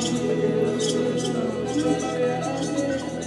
I'm gonna go get.